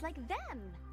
Like them.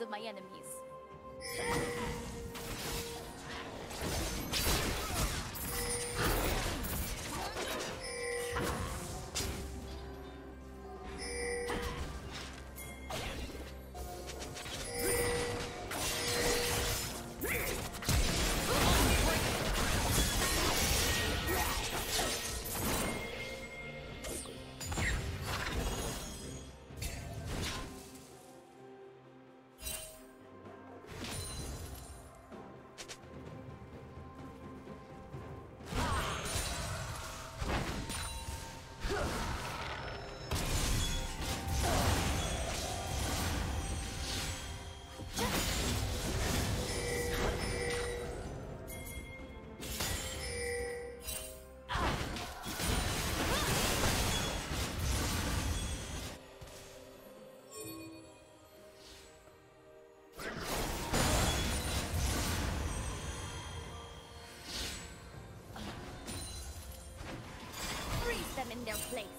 Of my enemies. In their place.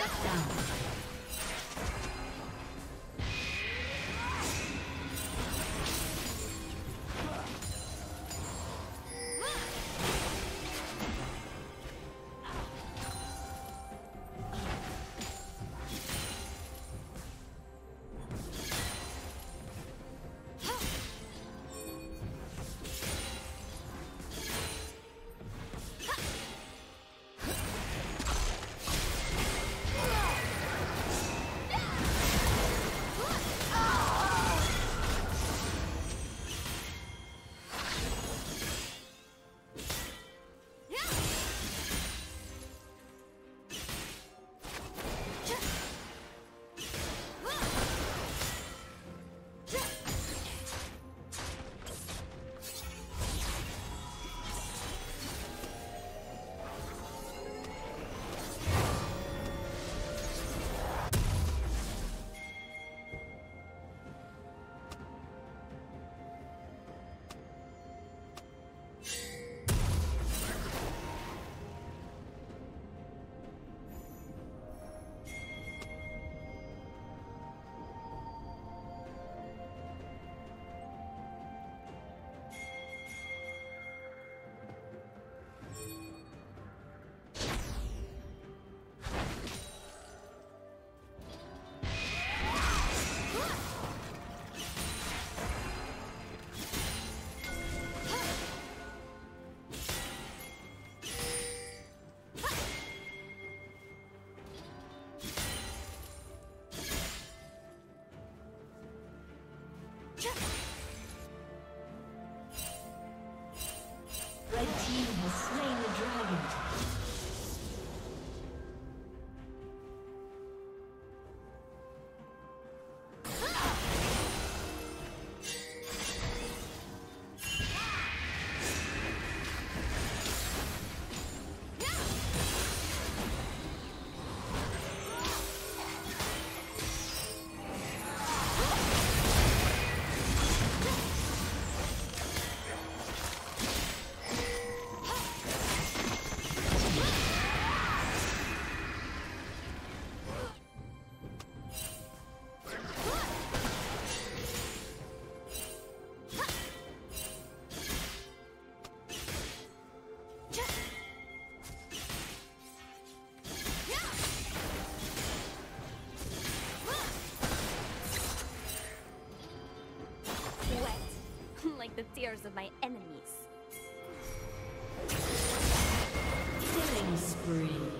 Shut down. Check. Like the tears of my enemies. Killing spree.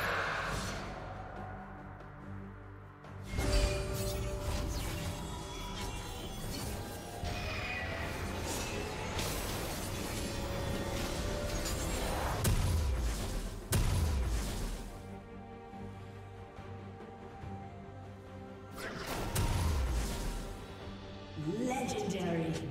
Legendary.